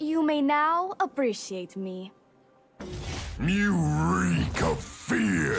You may now appreciate me. You reek of fear!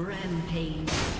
Rampage.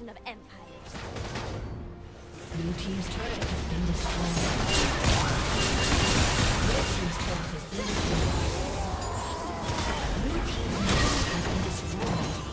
Of empires. Blue Team's turret has been destroyed. Red Team's turret has been destroyed. Blue Team's turret has been destroyed.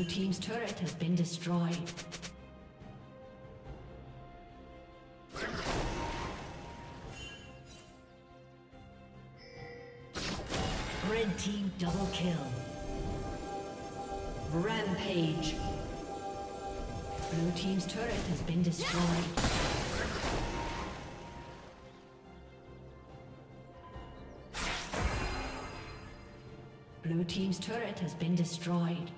Blue Team's turret has been destroyed. Red Team double kill. Rampage. Blue Team's turret has been destroyed. Blue Team's turret has been destroyed.